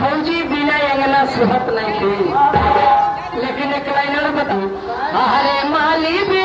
फौजी बिना अंगना सुहत नहीं थी लेकिन एक लाइन बता अरे माली भी